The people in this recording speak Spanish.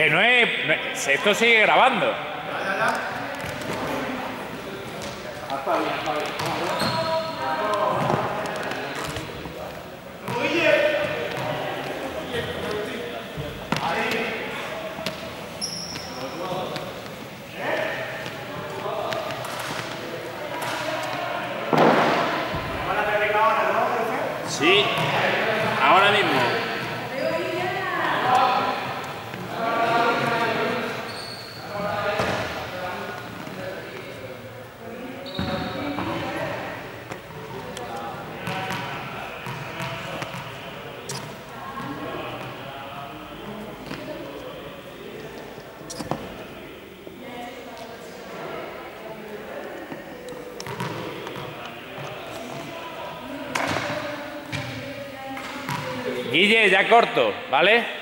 Que no es, Esto sigue grabando. 一 ya corto, ¿vale?